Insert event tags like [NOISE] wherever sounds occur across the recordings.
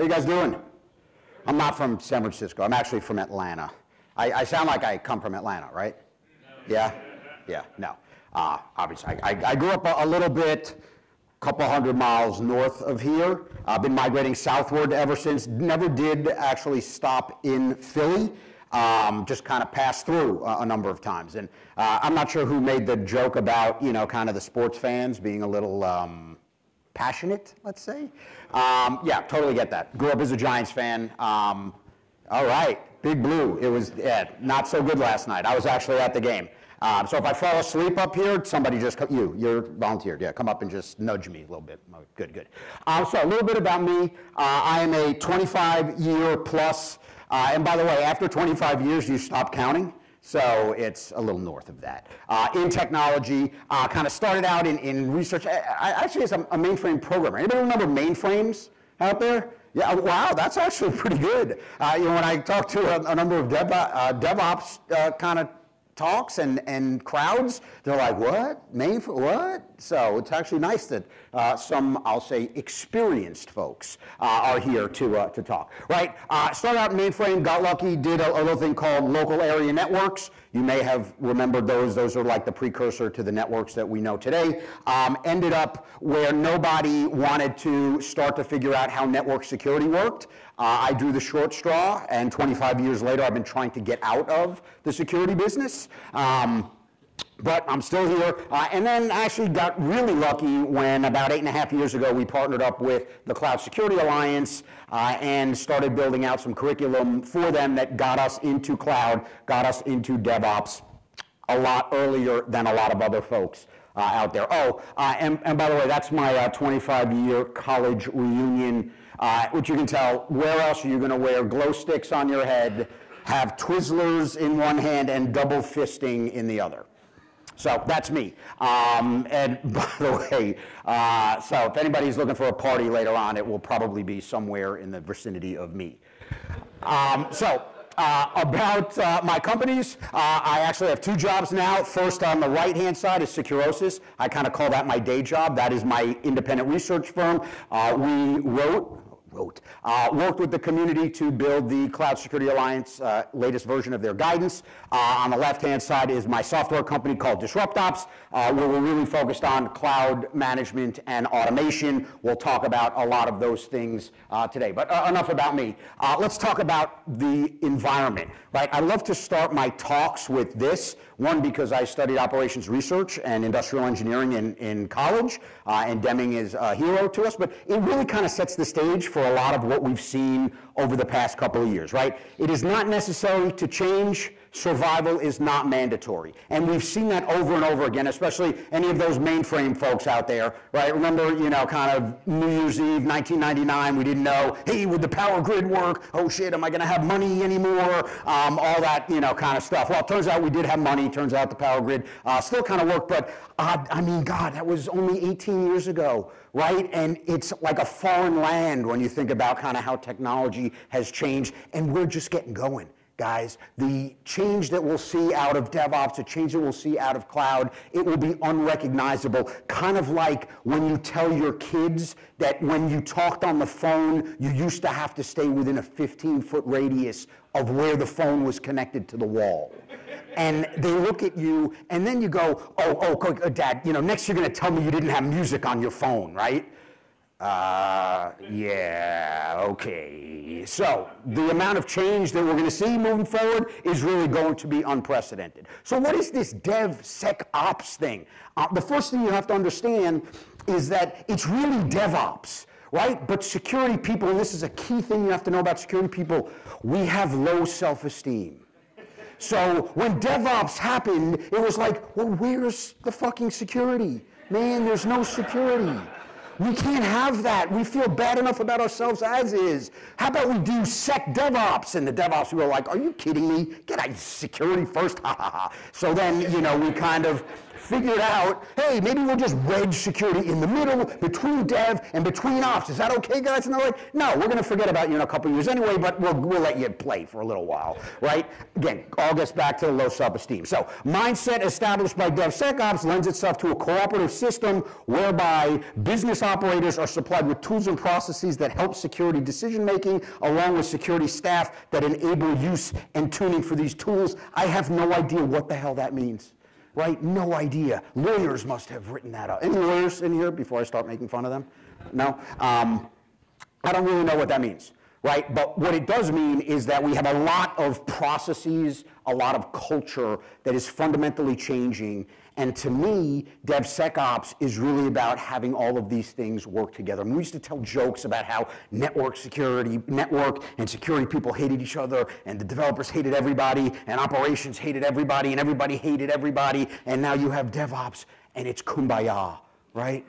How you guys doing? I'm not from San Francisco. I'm actually from Atlanta. I, I sound like I come from Atlanta, right? Yeah? Yeah, no. Uh, obviously, I, I, I grew up a, a little bit, a couple hundred miles north of here. I've been migrating southward ever since. Never did actually stop in Philly. Um, just kind of passed through a, a number of times. And uh, I'm not sure who made the joke about, you know, kind of the sports fans being a little um, passionate, let's say. Um, yeah, totally get that. Grew up as a Giants fan. Um, all right, Big Blue. It was yeah, not so good last night. I was actually at the game. Um, so if I fall asleep up here, somebody just, you, you're volunteered. Yeah, come up and just nudge me a little bit. Oh, Good, good. Um, so a little bit about me. Uh, I am a 25 year plus, uh, and by the way, after 25 years, you stop counting. So it's a little north of that. Uh, in technology, uh, kind of started out in, in research. I, I actually as a, a mainframe programmer. Anybody remember mainframes out there? Yeah, wow, that's actually [LAUGHS] pretty good. Uh, you know, when I talk to a, a number of dev, uh, DevOps uh, kind of talks and, and crowds, they're like, what? Mainframe, what? So it's actually nice that uh, some, I'll say, experienced folks uh, are here to, uh, to talk, right? Uh, started out in mainframe, got lucky, did a, a little thing called local area networks. You may have remembered those. Those are like the precursor to the networks that we know today. Um, ended up where nobody wanted to start to figure out how network security worked. Uh, I drew the short straw, and 25 years later, I've been trying to get out of the security business. Um, but I'm still here. Uh, and then actually got really lucky when about eight and a half years ago we partnered up with the Cloud Security Alliance uh, and started building out some curriculum for them that got us into cloud, got us into DevOps a lot earlier than a lot of other folks uh, out there. Oh, uh, and, and by the way, that's my 25-year college reunion, uh, which you can tell, where else are you going to wear glow sticks on your head, have Twizzlers in one hand, and double fisting in the other? So that's me. Um, and [LAUGHS] by the way, uh, so if anybody's looking for a party later on, it will probably be somewhere in the vicinity of me. Um, so, uh, about uh, my companies, uh, I actually have two jobs now. First, on the right hand side is Securosis. I kind of call that my day job. That is my independent research firm. Uh, we wrote, wrote, uh, worked with the community to build the Cloud Security Alliance uh, latest version of their guidance. Uh, on the left-hand side is my software company called DisruptOps, uh, where we're really focused on cloud management and automation. We'll talk about a lot of those things uh, today. But uh, enough about me. Let's talk about the environment, right? I love to start my talks with this. One, because I studied operations research and industrial engineering in, in college, and Deming is a hero to us, but it really kind of sets the stage for a lot of what we've seen over the past couple of years, right? It is not necessary to change. Survival is not mandatory. And we've seen that over and over again, especially any of those mainframe folks out there, right? Remember, you know, kind of New Year's Eve, 1999, we didn't know, hey, would the power grid work? Oh shit, am I gonna have money anymore? Um, all that, you know, kind of stuff. Well, it turns out we did have money. Turns out the power grid uh, still kind of worked, but uh, I mean, God, that was only 18 years ago, right? And it's like a foreign land when you think about kind of how technology has changed, and we're just getting going guys. The change that we'll see out of DevOps, the change that we'll see out of cloud, it will be unrecognizable. Kind of like when you tell your kids that when you talked on the phone, you used to have to stay within a 15 foot radius of where the phone was connected to the wall. And they look at you, and then you go, oh, oh, oh, Dad, you know, next you're gonna tell me you didn't have music on your phone, right? Uh, yeah, okay. So the amount of change that we're going to see moving forward is really going to be unprecedented. So what is this DevSecOps thing? Uh, the first thing you have to understand is that it's really DevOps, right? But security people, and this is a key thing you have to know about security people, we have low self-esteem. So when DevOps happened, it was like, well, where's the fucking security? Man, there's no security. We can't have that. We feel bad enough about ourselves as is. How about we do sec DevOps? And the DevOps people are like, are you kidding me? Get out security first. Ha ha ha. So then, you know, we kind of figured out, hey, maybe we'll just wedge security in the middle between dev and between ops. Is that okay, guys? And they're like, no, we're going to forget about you in a couple years anyway, but we'll, we'll let you play for a little while, right? Again, all gets back to the low self-esteem. So mindset established by DevSecOps lends itself to a cooperative system whereby business operators are supplied with tools and processes that help security decision making, along with security staff that enable use and tuning for these tools. I have no idea what the hell that means right? No idea. Lawyers must have written that up. Any lawyers in here before I start making fun of them? No? Um, I don't really know what that means, right? But what it does mean is that we have a lot of processes, a lot of culture that is fundamentally changing and to me, DevSecOps is really about having all of these things work together. And we used to tell jokes about how network security, network and security people hated each other, and the developers hated everybody, and operations hated everybody, and everybody hated everybody. And now you have DevOps, and it's kumbaya, right?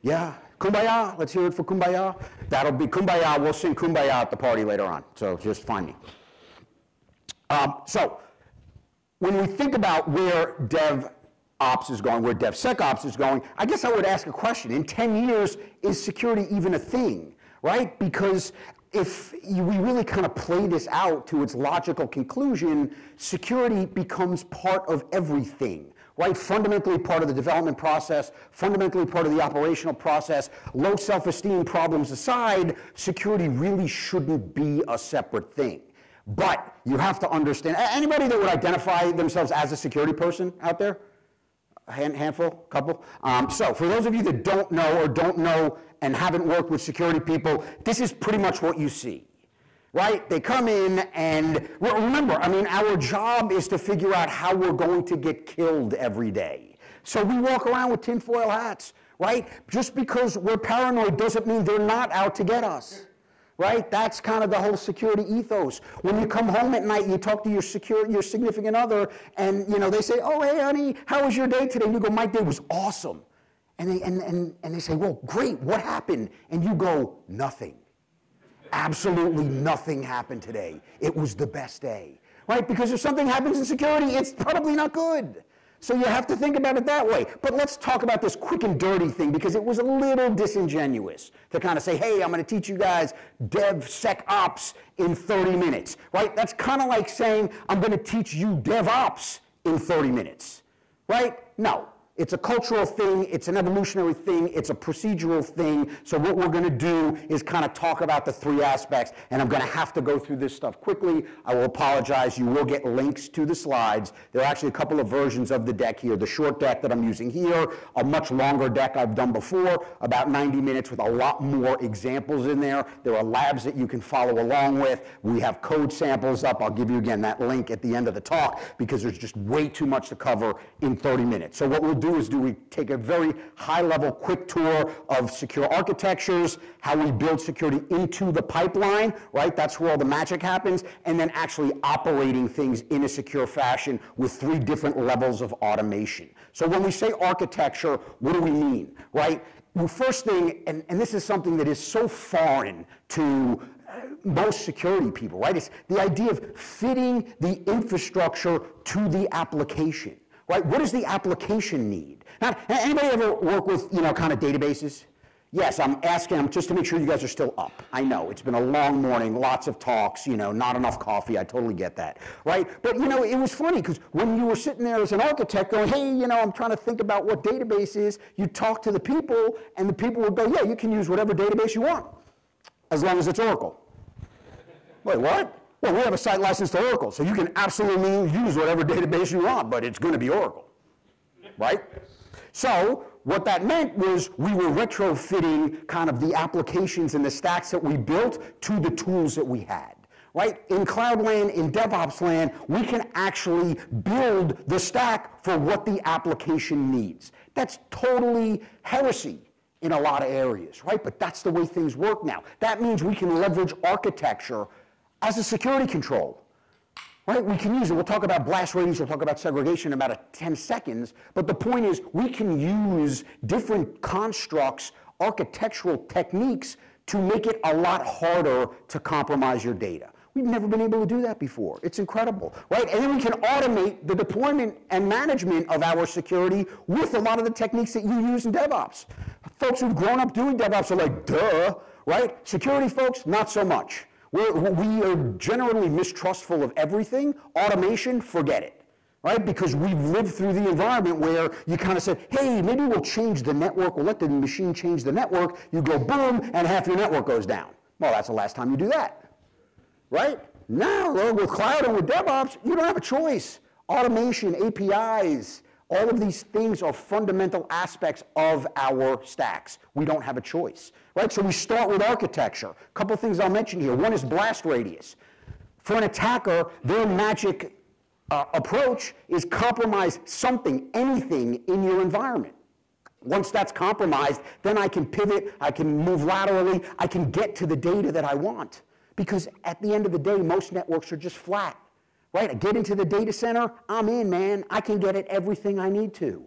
Yeah, kumbaya. Let's hear it for kumbaya. That'll be kumbaya. We'll sing kumbaya at the party later on. So just find me. Um, so when we think about where Dev ops is going, where DevSecOps is going, I guess I would ask a question. In 10 years, is security even a thing, right? Because if we really kind of play this out to its logical conclusion, security becomes part of everything, right? Fundamentally part of the development process, fundamentally part of the operational process. Low self-esteem problems aside, security really shouldn't be a separate thing. But you have to understand, anybody that would identify themselves as a security person out there? a hand, handful, couple. Um, so for those of you that don't know or don't know and haven't worked with security people, this is pretty much what you see. Right? They come in and remember, I mean, our job is to figure out how we're going to get killed every day. So we walk around with tinfoil hats, right? Just because we're paranoid doesn't mean they're not out to get us right? That's kind of the whole security ethos. When you come home at night, you talk to your secure, your significant other, and you know they say, "Oh, hey, honey, how was your day today?" And you go, "My day was awesome," and they and and, and they say, "Well, great. What happened?" And you go, "Nothing. Absolutely nothing happened today. It was the best day." Right? Because if something happens in security, it's probably not good. So you have to think about it that way. But let's talk about this quick and dirty thing because it was a little disingenuous to kind of say, hey, I'm going to teach you guys DevSecOps in 30 minutes, right? That's kind of like saying, I'm going to teach you DevOps in 30 minutes, right? No. It's a cultural thing, it's an evolutionary thing, it's a procedural thing. So what we're going to do is kind of talk about the three aspects, and I'm going to have to go through this stuff quickly. I will apologize. You will get links to the slides. There are actually a couple of versions of the deck here. The short deck that I'm using here, a much longer deck I've done before, about 90 minutes with a lot more examples in there. There are labs that you can follow along with. We have code samples up. I'll give you again that link at the end of the talk because there's just way too much to cover in 30 minutes. So what we'll do do is do we take a very high-level quick tour of secure architectures, how we build security into the pipeline, right? That's where all the magic happens, and then actually operating things in a secure fashion with three different levels of automation. So when we say architecture, what do we mean, right? Well, first thing, and, and this is something that is so foreign to uh, most security people, right? It's the idea of fitting the infrastructure to the application right? What does the application need? Now, anybody ever work with, you know, kind of databases? Yes, I'm asking them just to make sure you guys are still up. I know it's been a long morning, lots of talks, you know, not enough coffee. I totally get that, right? But you know, it was funny because when you were sitting there as an architect going, "Hey, you know, I'm trying to think about what database is," you talk to the people, and the people would go, "Yeah, you can use whatever database you want, as long as it's Oracle." Wait, what? Well, we have a site license to Oracle, so you can absolutely use whatever database you want, but it's going to be Oracle, right? So what that meant was we were retrofitting kind of the applications and the stacks that we built to the tools that we had. Right? In cloud land, in DevOps land, we can actually build the stack for what the application needs. That's totally heresy in a lot of areas, right? But that's the way things work now. That means we can leverage architecture as a security control. Right? We can use it. We'll talk about blast radius, we'll talk about segregation in about 10 seconds. But the point is, we can use different constructs, architectural techniques to make it a lot harder to compromise your data. We've never been able to do that before. It's incredible, right? And then we can automate the deployment and management of our security with a lot of the techniques that you use in DevOps. Folks who've grown up doing DevOps are like, duh, right? Security folks, not so much. We're, we are generally mistrustful of everything. Automation, forget it right? Because we've lived through the environment where you kind of said, hey, maybe we'll change the network, we'll let the machine change the network. You go boom, and half your network goes down. Well, that's the last time you do that right? Now, with cloud and with DevOps, you don't have a choice. Automation, APIs, all of these things are fundamental aspects of our stacks. We don't have a choice, right? So we start with architecture. A couple things I'll mention here. One is blast radius. For an attacker, their magic uh, approach is compromise something, anything in your environment. Once that's compromised, then I can pivot, I can move laterally, I can get to the data that I want. Because at the end of the day, most networks are just flat, right? I get into the data center, I'm in, man. I can get at everything I need to.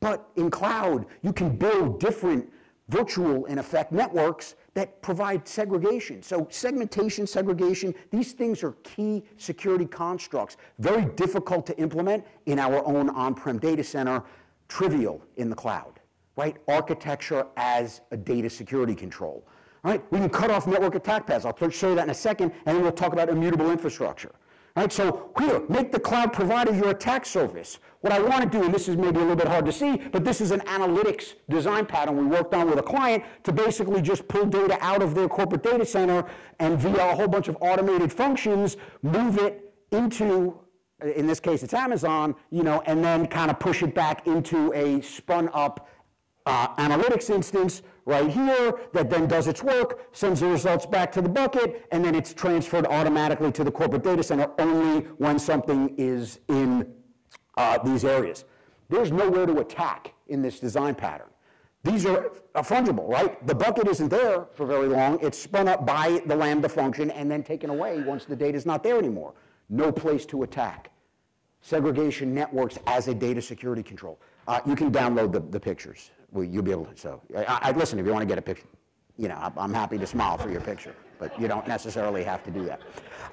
But in cloud, you can build different virtual, in effect, networks that provide segregation. So segmentation, segregation, these things are key security constructs. Very difficult to implement in our own on-prem data center, trivial in the cloud, right? Architecture as a data security control. Right? We can cut off network attack paths. I'll show you that in a second, and then we'll talk about immutable infrastructure. Right, so here, make the cloud provider your attack surface. What I want to do, and this is maybe a little bit hard to see, but this is an analytics design pattern we worked on with a client to basically just pull data out of their corporate data center and via a whole bunch of automated functions, move it into, in this case it's Amazon, you know, and then kind of push it back into a spun up uh, analytics instance right here that then does its work, sends the results back to the bucket, and then it's transferred automatically to the corporate data center only when something is in uh, these areas. There's nowhere to attack in this design pattern. These are, fungible, right? The bucket isn't there for very long. It's spun up by the Lambda function and then taken away once the data is not there anymore. No place to attack. Segregation networks as a data security control. Uh, you can download the, the pictures well, you'll be able to. So, I, I, listen, if you want to get a picture, you know, I'm happy to smile for your picture, but you don't necessarily have to do that.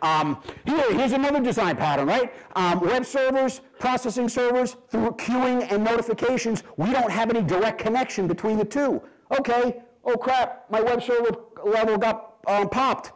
Um, here, here's another design pattern, right? Um, web servers, processing servers, through queuing and notifications, we don't have any direct connection between the two. Okay, oh crap, my web server level got um, popped.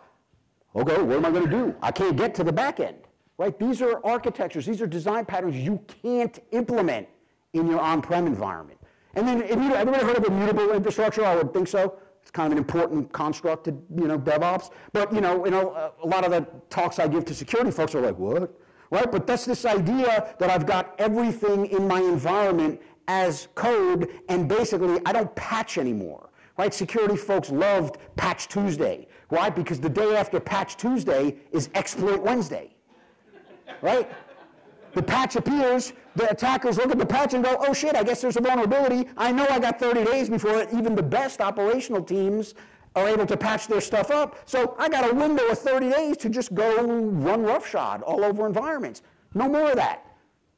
Okay, what am I going to do? I can't get to the back end, right? These are architectures, these are design patterns you can't implement in your on-prem environment. And then, everybody heard of immutable infrastructure? I would think so. It's kind of an important construct to, you know, DevOps. But, you know, you know, a lot of the talks I give to security folks are like, what? Right? But that's this idea that I've got everything in my environment as code, and basically I don't patch anymore. Right? Security folks loved Patch Tuesday. Why? Because the day after Patch Tuesday is Exploit Wednesday. Right? The patch appears, the attackers look at the patch and go, oh shit, I guess there's a vulnerability. I know I got 30 days before even the best operational teams are able to patch their stuff up. So I got a window of 30 days to just go run roughshod all over environments. No more of that.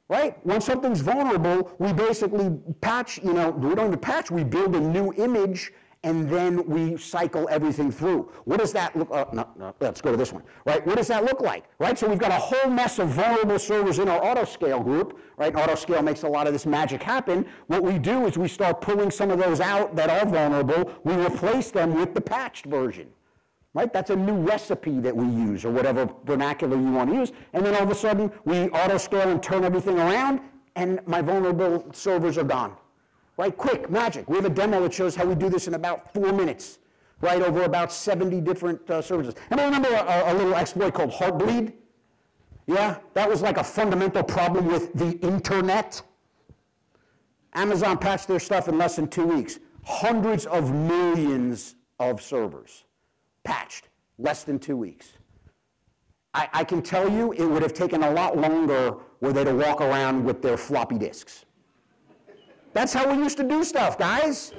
Right? When something's vulnerable, we basically patch, you know, we don't even patch, we build a new image and then we cycle everything through. What does that look, uh, no, no, let's go to this one, right? What does that look like, right? So we've got a whole mess of vulnerable servers in our autoscale group, right? Autoscale makes a lot of this magic happen. What we do is we start pulling some of those out that are vulnerable, we replace them with the patched version, right? That's a new recipe that we use or whatever vernacular you want to use. And then all of a sudden we autoscale and turn everything around and my vulnerable servers are gone right? Quick, magic. We have a demo that shows how we do this in about four minutes, right? Over about 70 different uh, services. And I remember a, a little exploit called Heartbleed. Yeah, that was like a fundamental problem with the internet. Amazon patched their stuff in less than two weeks. Hundreds of millions of servers patched, less than two weeks. I, I can tell you it would have taken a lot longer were they to walk around with their floppy disks. That's how we used to do stuff, guys.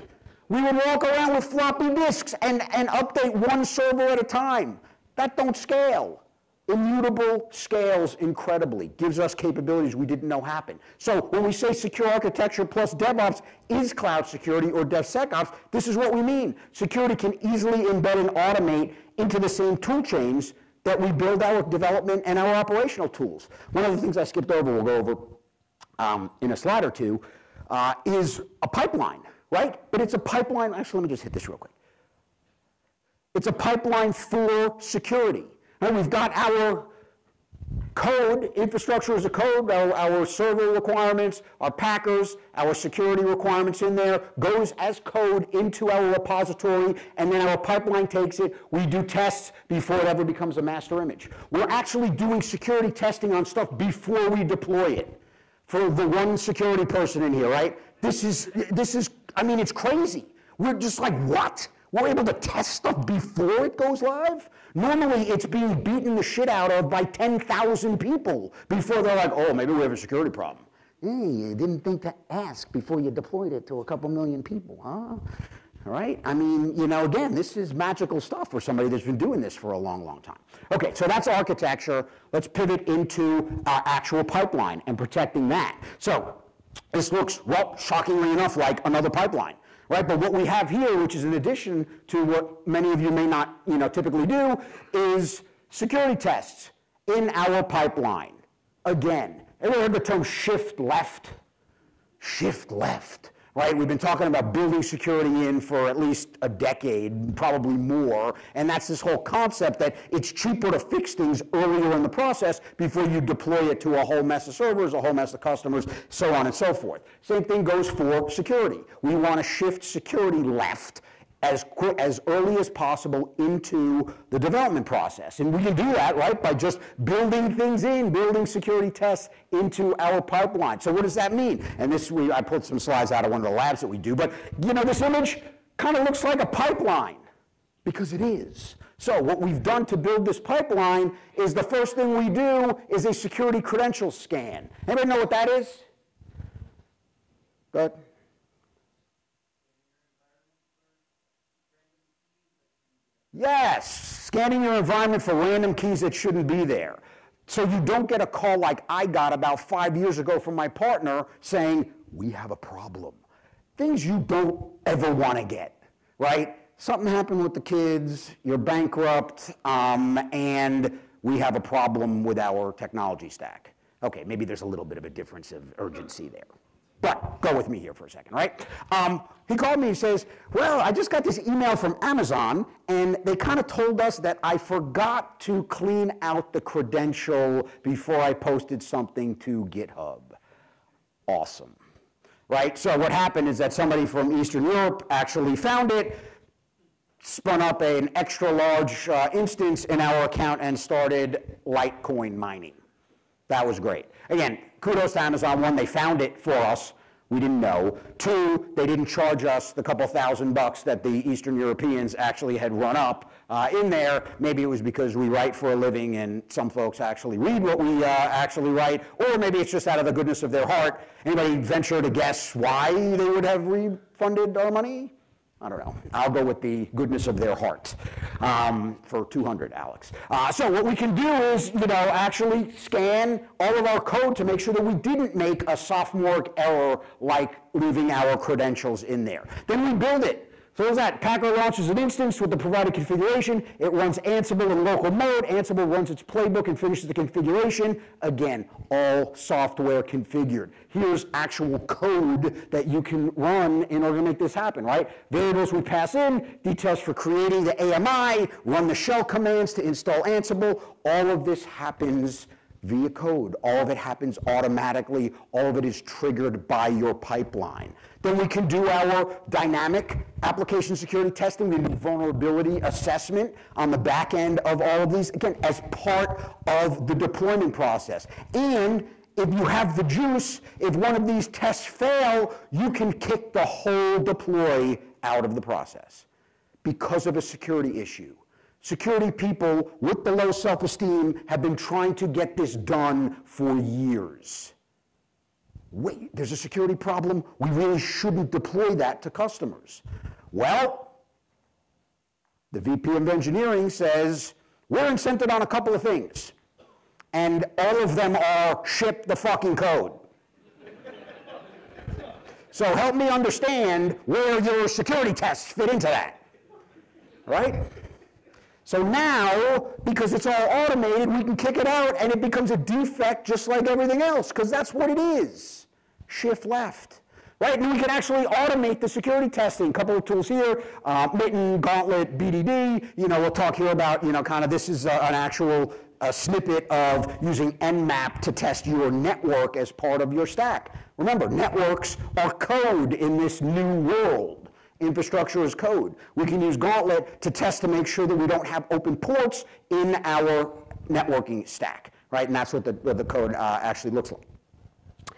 We would walk around with floppy disks and, and update one server at a time. That don't scale. Immutable scales incredibly, gives us capabilities we didn't know happen. So when we say secure architecture plus DevOps is cloud security or DevSecOps, this is what we mean. Security can easily embed and automate into the same tool chains that we build our development and our operational tools. One of the things I skipped over, we'll go over um, in a slide or two, uh, is a pipeline, right? But it's a pipeline, actually, let me just hit this real quick. It's a pipeline for security. Right? We've got our code, infrastructure as a code, our, our, server requirements, our packers, our security requirements in there, goes as code into our repository, and then our pipeline takes it. We do tests before it ever becomes a master image. We're actually doing security testing on stuff before we deploy it. For the one security person in here, right? This is, this is, I mean, it's crazy. We're just like, what? We're able to test stuff before it goes live? Normally, it's being beaten the shit out of by 10,000 people before they're like, oh, maybe we have a security problem. Hey, you didn't think to ask before you deployed it to a couple million people, huh? All right? I mean, you know, again, this is magical stuff for somebody that's been doing this for a long, long time. Okay, so that's architecture. Let's pivot into our actual pipeline and protecting that. So this looks, well, shockingly enough, like another pipeline right? But what we have here, which is in addition to what many of you may not, you know, typically do, is security tests in our pipeline. Again, ever heard the term shift left? Shift left right? We've been talking about building security in for at least a decade, probably more, and that's this whole concept that it's cheaper to fix things earlier in the process before you deploy it to a whole mess of servers, a whole mess of customers, so on and so forth. Same thing goes for security. We want to shift security left as as early as possible into the development process. And we can do that, right, by just building things in, building security tests into our pipeline. So what does that mean? And this, we, I put some slides out of one of the labs that we do, but you know, this image kind of looks like a pipeline because it is. So what we've done to build this pipeline is the first thing we do is a security credential scan. Anybody know what that is? Go ahead. Yes, scanning your environment for random keys that shouldn't be there. So you don't get a call like I got about five years ago from my partner saying, we have a problem. Things you don't ever want to get, right? Something happened with the kids, you're bankrupt, um, and we have a problem with our technology stack. Okay, maybe there's a little bit of a difference of urgency there. But go with me here for a second, right? Um, he called me and says, Well, I just got this email from Amazon, and they kind of told us that I forgot to clean out the credential before I posted something to GitHub. Awesome. Right? So, what happened is that somebody from Eastern Europe actually found it, spun up an extra large uh, instance in our account, and started Litecoin mining. That was great. Again, kudos to Amazon. One, they found it for us. We didn't know. Two, they didn't charge us the couple thousand bucks that the Eastern Europeans actually had run up uh, in there. Maybe it was because we write for a living and some folks actually read what we uh, actually write, or maybe it's just out of the goodness of their heart. Anybody venture to guess why they would have refunded our money? I don't know. I'll go with the goodness of their heart um, for 200, Alex. Uh, so what we can do is, you know, actually scan all of our code to make sure that we didn't make a sophomore error like leaving our credentials in there. Then we build it. So as that Packer launches an instance with the provided configuration. It runs Ansible in local mode. Ansible runs its playbook and finishes the configuration. Again, all software configured. Here's actual code that you can run in order to make this happen, right? Variables we pass in, details for creating the AMI, run the shell commands to install Ansible. All of this happens via code. All of it happens automatically. All of it is triggered by your pipeline. Then we can do our dynamic application security testing. We do vulnerability assessment on the back end of all of these, again, as part of the deployment process. And if you have the juice, if one of these tests fail, you can kick the whole deploy out of the process because of a security issue. Security people with the low self esteem have been trying to get this done for years. Wait, there's a security problem. We really shouldn't deploy that to customers. Well, the VP of engineering says we're incented on a couple of things, and all of them are ship the fucking code. so help me understand where your security tests fit into that. Right? So now, because it's all automated, we can kick it out and it becomes a defect just like everything else, because that's what it is. Shift left. Right, and we can actually automate the security testing. A couple of tools here, uh, Mittn, Gauntlt, BDD. You know, we'll talk here about, you know, kind of this is uh, an actual a snippet of using Nmap to test your network as part of your stack. Remember, networks are code in this new world. Infrastructure is code. We can use Gauntlt to test to make sure that we don't have open ports in our networking stack, right? And that's what the, what the code uh, actually looks like.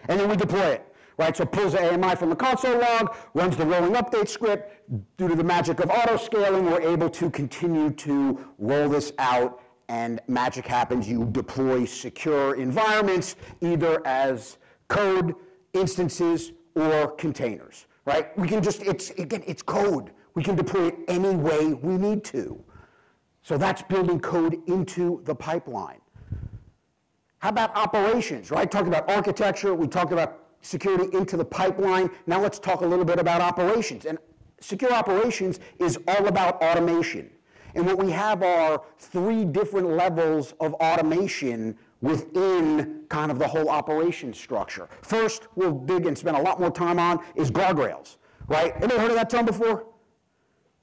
And then we deploy it. Right, so it pulls the AMI from the console log, runs the rolling update script. Due to the magic of auto scaling, we're able to continue to roll this out and magic happens. You deploy secure environments either as code instances or containers, right? We can just, it's, again, it's code. We can deploy it any way we need to. So that's building code into the pipeline. How about operations, right? Talked about architecture, we talked about security into the pipeline. Now let's talk a little bit about operations. And secure operations is all about automation. And what we have are three different levels of automation within kind of the whole operation structure. First, we'll dig and spend a lot more time on is guardrails, right? Anybody heard of that term before?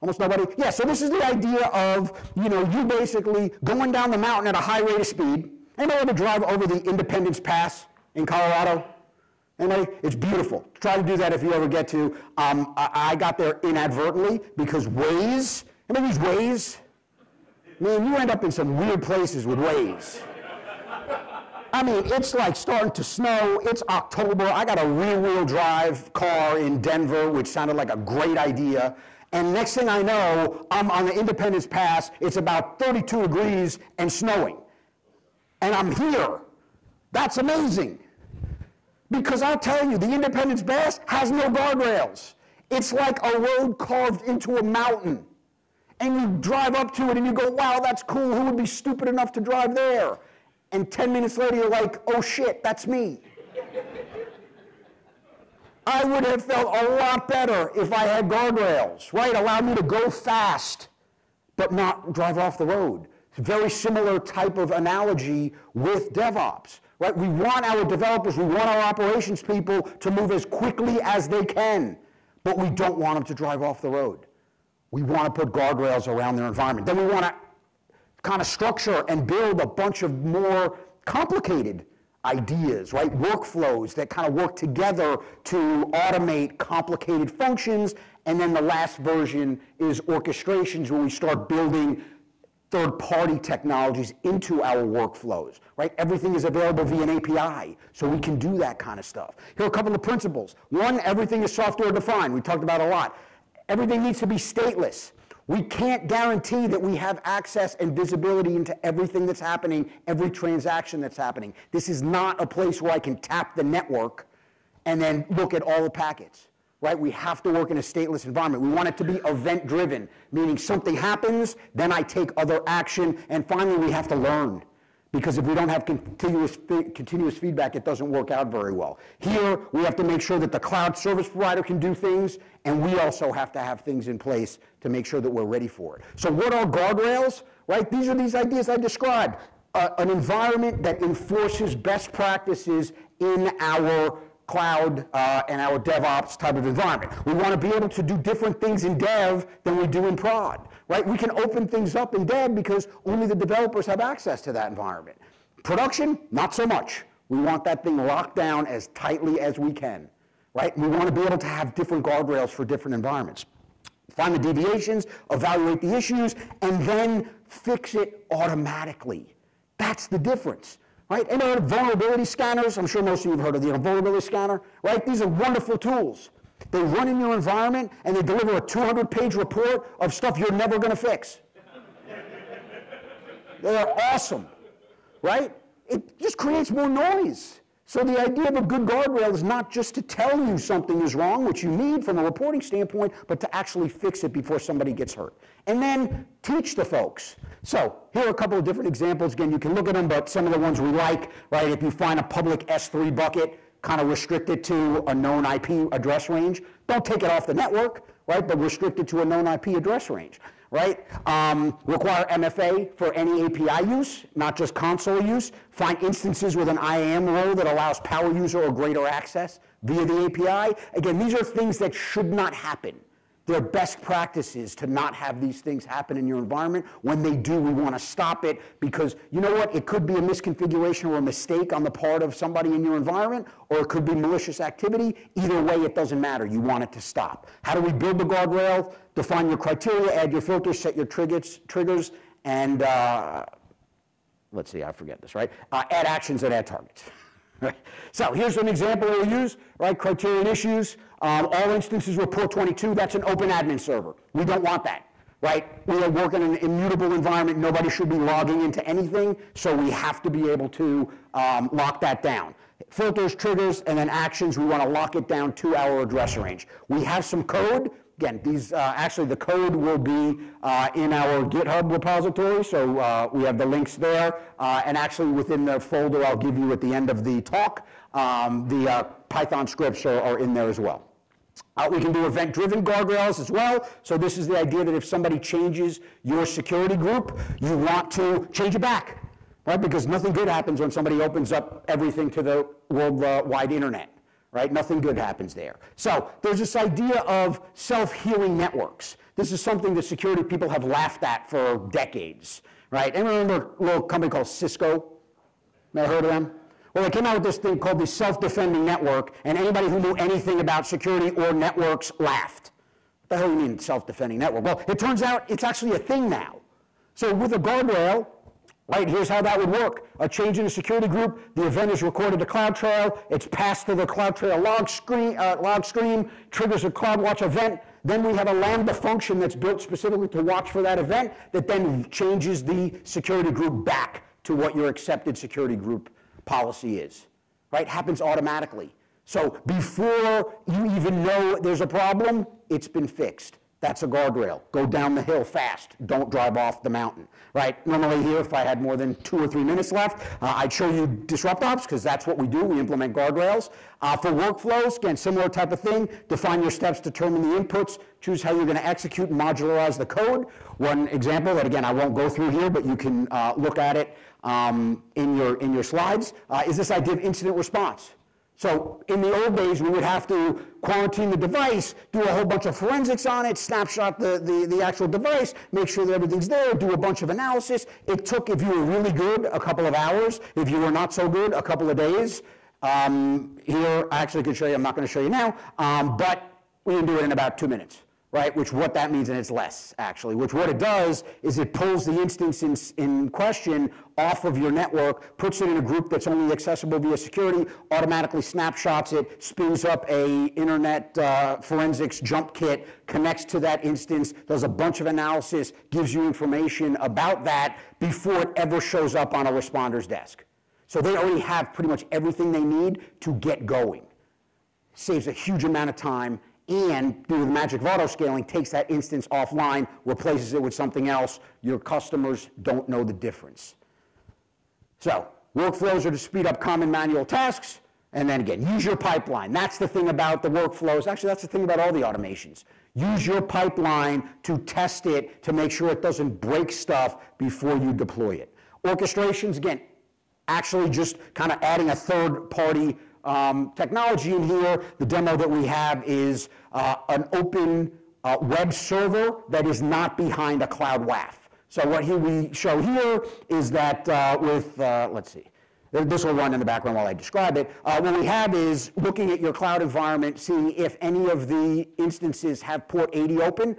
Almost nobody? Yeah, so this is the idea of, you know, you basically going down the mountain at a high rate of speed. Anybody ever drive over the Independence Pass in Colorado? Anybody? It's beautiful. Try to do that if you ever get to. Um, I, I got there inadvertently because Waze Remember these Waze? Man, you end up in some weird places with Waze. I mean, it's like starting to snow. It's October. I got a rear-wheel drive car in Denver, which sounded like a great idea. And next thing I know, I'm on the Independence Pass. It's about 32 degrees and snowing. And I'm here. That's amazing. Because I'll tell you, the Independence Pass has no guardrails. It's like a road carved into a mountain and you drive up to it and you go, wow, that's cool. Who would be stupid enough to drive there? And 10 minutes later, you're like, oh shit, that's me. I would have felt a lot better if I had guardrails, right? Allow me to go fast, but not drive off the road. Very similar type of analogy with DevOps, right? We want our developers, we want our operations people to move as quickly as they can, but we don't want them to drive off the road. We want to put guardrails around their environment. Then we want to kind of structure and build a bunch of more complicated ideas, right? Workflows that kind of work together to automate complicated functions. And then the last version is orchestrations where we start building third-party technologies into our workflows, right? Everything is available via an API, so we can do that kind of stuff. Here are a couple of principles. One, everything is software defined. We talked about a lot. Everything needs to be stateless. We can't guarantee that we have access and visibility into everything that's happening, every transaction that's happening. This is not a place where I can tap the network and then look at all the packets, right? We have to work in a stateless environment. We want it to be event driven, meaning something happens, then I take other action, and finally we have to learn. Because if we don't have continuous, continuous feedback, it doesn't work out very well. Here, we have to make sure that the cloud service provider can do things, and we also have to have things in place to make sure that we're ready for it. So what are guardrails? Right? These are these ideas I described. Uh, an environment that enforces best practices in our cloud uh, and our DevOps type of environment. We want to be able to do different things in dev than we do in prod, right? We can open things up in dev because only the developers have access to that environment. Production, not so much. We want that thing locked down as tightly as we can, right? We want to be able to have different guardrails for different environments. Find the deviations, evaluate the issues, and then fix it automatically. That's the difference right? And are vulnerability scanners. I'm sure most of you have heard of the vulnerability scanner, right? These are wonderful tools. They run in your environment and they deliver a 200-page report of stuff you're never going to fix. They're awesome, right? It just creates more noise. So the idea of a good guardrail is not just to tell you something is wrong, which you need from a reporting standpoint, but to actually fix it before somebody gets hurt. And then teach the folks. So here are a couple of different examples. Again, you can look at them, but some of the ones we like, right? If you find a public S3 bucket, kind of restrict it to a known IP address range. Don't take it off the network, right? But restrict it to a known IP address range. Right? Um, require MFA for any API use, not just console use. Find instances with an IAM role that allows power user or greater access via the API. Again, these are things that should not happen. They're best practices to not have these things happen in your environment. When they do, we want to stop it because you know what? It could be a misconfiguration or a mistake on the part of somebody in your environment, or it could be malicious activity. Either way, it doesn't matter. You want it to stop. How do we build the guardrail? Define your criteria, add your filters, set your triggers, triggers and uh, let's see, I forget this, right? Uh, add actions and add targets. [LAUGHS] So here's an example we'll use, right? Criterion issues. Um, all instances report 22. That's an open admin server. We don't want that, right? We are working in an immutable environment. Nobody should be logging into anything, so we have to be able to um, lock that down. Filters, triggers, and then actions, we want to lock it down to our address range. We have some code Again, these, uh, actually the code will be uh, in our GitHub repository, so uh, we have the links there. Uh, and actually within the folder I'll give you at the end of the talk, um, the uh, Python scripts are, are, in there as well. Uh, we can do event-driven guardrails as well. So this is the idea that if somebody changes your security group, you want to change it back, right? Because nothing good happens when somebody opens up everything to the worldwide internet right? Nothing good happens there. So there's this idea of self-healing networks. This is something that security people have laughed at for decades, right? Anyone remember a little company called Cisco? Never heard of them? Well, they came out with this thing called the self-defending network, and anybody who knew anything about security or networks laughed. What the hell do you mean self-defending network? Well, it turns out it's actually a thing now. So with a guardrail, Right, here's how that would work. A change in a security group, the event is recorded to CloudTrail, it's passed to the CloudTrail log, screen, uh, log stream, triggers a CloudWatch event. Then we have a Lambda function that's built specifically to watch for that event that then changes the security group back to what your accepted security group policy is. Right, happens automatically. So before you even know there's a problem, it's been fixed. That's a guardrail. Go down the hill fast. Don't drive off the mountain, right? Normally here, if I had more than two or three minutes left, uh, I'd show you DisruptOps because that's what we do. We implement guardrails. Uh, for workflows, again, similar type of thing. Define your steps, determine the inputs, choose how you're going to execute and modularize the code. One example that, again, I won't go through here, but you can uh, look at it um, in, your, in your slides, uh, is this idea of incident response. So in the old days, we would have to quarantine the device, do a whole bunch of forensics on it, snapshot the, the, the, actual device, make sure that everything's there, do a bunch of analysis. It took, if you were really good, a couple of hours. If you were not so good, a couple of days. Um, here, I actually can show you, I'm not going to show you now, um, but we can do it in about two minutes right? Which what that means, and it's less actually, which what it does is it pulls the instance in, in question off of your network, puts it in a group that's only accessible via security, automatically snapshots it, spins up a internet uh, forensics jump kit, connects to that instance, does a bunch of analysis, gives you information about that before it ever shows up on a responder's desk. So they already have pretty much everything they need to get going. Saves a huge amount of time and through the magic of auto scaling takes that instance offline, replaces it with something else. Your customers don't know the difference. So workflows are to speed up common manual tasks. And then again, use your pipeline. That's the thing about the workflows. Actually, that's the thing about all the automations. Use your pipeline to test it to make sure it doesn't break stuff before you deploy it. Orchestrations, again, actually just kind of adding a third party um, technology in here. The demo that we have is uh, an open uh, web server that is not behind a cloud WAF. So what here we show here is that uh, with, uh, let's see, this will run in the background while I describe it. Uh, what we have is looking at your cloud environment, seeing if any of the instances have port 80 open.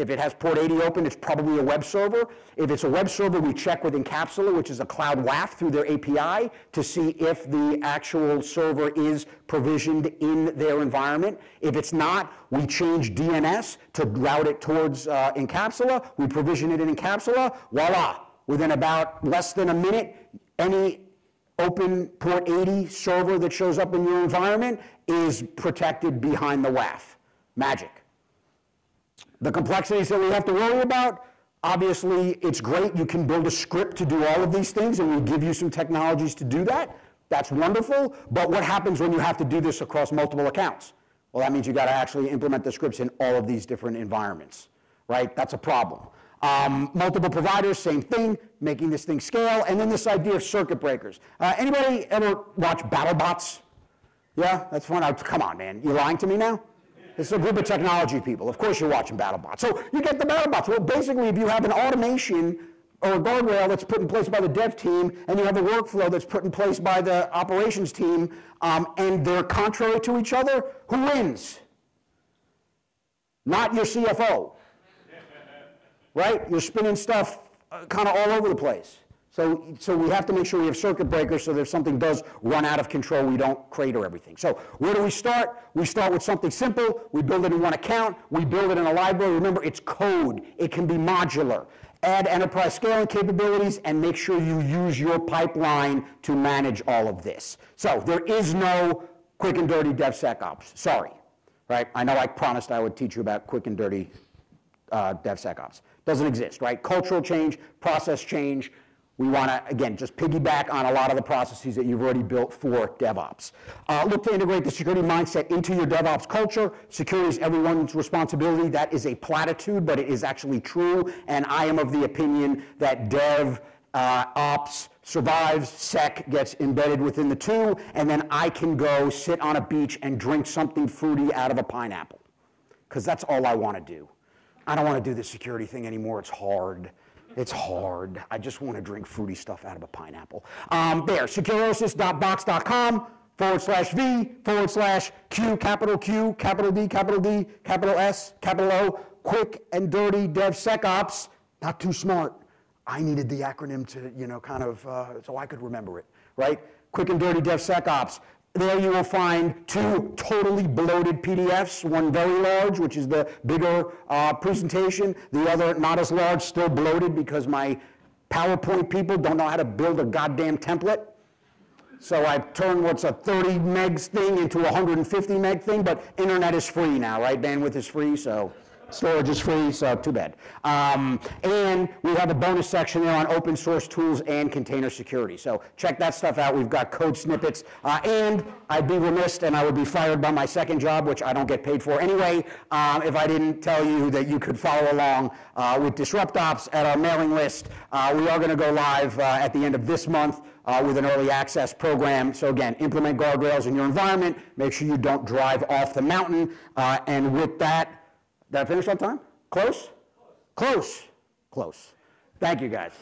If it has port 80 open, it's probably a web server. If it's a web server, we check with Incapsula, which is a cloud WAF through their API to see if the actual server is provisioned in their environment. If it's not, we change DNS to route it towards uh, Incapsula. We provision it in Incapsula. Voila! Within about less than a minute, any open port 80 server that shows up in your environment is protected behind the WAF. Magic. The complexities that we have to worry about, obviously it's great. You can build a script to do all of these things and we give you some technologies to do that. That's wonderful. But what happens when you have to do this across multiple accounts? Well, that means you got to actually implement the scripts in all of these different environments, right? That's a problem. Um, multiple providers, same thing, making this thing scale. And then this idea of circuit breakers. Uh, anybody ever watch BattleBots? Yeah, that's fun. I, come on, man. You lying to me now? Is a group of technology people. Of course you're watching BattleBots. So you get the BattleBots. Well, basically, if you have an automation or a guardrail that's put in place by the dev team, and you have a workflow that's put in place by the operations team, um, and they're contrary to each other, who wins? Not your CFO. [LAUGHS] right? You're spinning stuff uh, kind of all over the place. So, so we have to make sure we have circuit breakers so that if something does run out of control, we don't crater everything. So where do we start? We start with something simple. We build it in one account. We build it in a library. Remember, it's code. It can be modular. Add enterprise scaling capabilities and make sure you use your pipeline to manage all of this. So there is no quick and dirty DevSecOps. Sorry, right? I know I promised I would teach you about quick and dirty uh, DevSecOps. Doesn't exist, right? Cultural change, process change, we want to, again, just piggyback on a lot of the processes that you've already built for DevOps. Uh, look to integrate the security mindset into your DevOps culture. Security is everyone's responsibility. That is a platitude, but it is actually true. And I am of the opinion that Dev, uh, survives, Sec gets embedded within the two, and then I can go sit on a beach and drink something fruity out of a pineapple. Because that's all I want to do. I don't want to do the security thing anymore. It's hard. It's hard. I just want to drink fruity stuff out of a pineapple. Um, there, securosis.box.com forward slash V forward slash Q, capital Q, capital D, capital D, capital S, capital O, quick and dirty DevSecOps. Not too smart. I needed the acronym to, you know, kind of, uh, so I could remember it, right? Quick and dirty DevSecOps. There you will find two totally bloated PDFs, one very large, which is the bigger uh, presentation, the other not as large, still bloated because my PowerPoint people don't know how to build a goddamn template. So I've turned what's a 30 megs thing into a 150 meg thing, but internet is free now, right? Bandwidth is free, so Storage is free, so too bad. Um, and we have a bonus section there on open source tools and container security. So check that stuff out. We've got code snippets. Uh, and I'd be remiss and I would be fired by my second job, which I don't get paid for anyway, um, if I didn't tell you that you could follow along uh, with DisruptOps at our mailing list. Uh, we are going to go live uh, at the end of this month. Uh, with an early access program. So again, implement guardrails in your environment. Make sure you don't drive off the mountain. Uh, and with that, did I finish on time? Close? Close. Close. Thank you, guys.